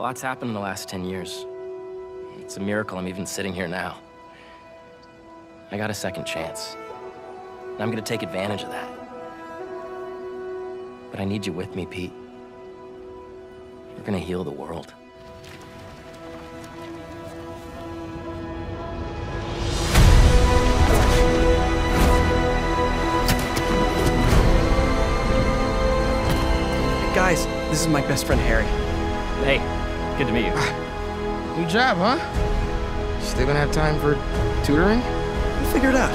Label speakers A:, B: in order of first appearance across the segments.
A: A lot's happened in the last 10 years. It's a miracle I'm even sitting here now. I got a second chance. And I'm gonna take advantage of that. But I need you with me, Pete. We're gonna heal the world.
B: Guys, this is my best friend Harry.
A: Hey, good to meet you.
C: New job, huh? Still gonna have time for tutoring?
B: We'll figure it out.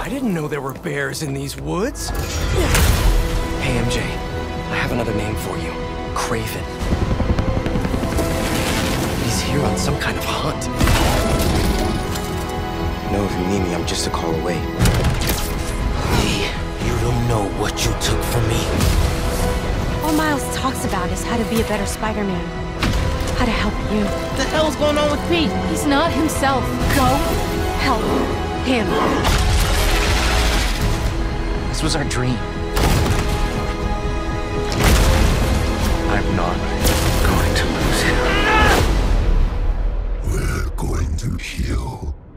B: I didn't know there were bears in these woods. Hey, MJ. I have another name for you. Kraven. He's here on some kind of hunt.
C: No, you need me, I'm just a call away.
D: Li, you don't know what you took from me.
E: All Miles talks about is how to be a better Spider-Man. How to help you.
D: What the hell's going on with Pete?
E: He's not himself. Go help him.
A: This was our dream. I'm not going to lose him.
F: We're going to heal the world.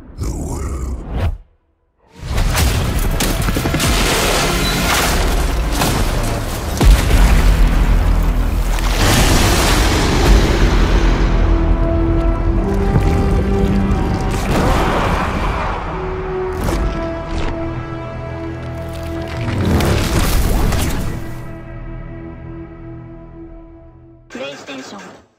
F: 小伙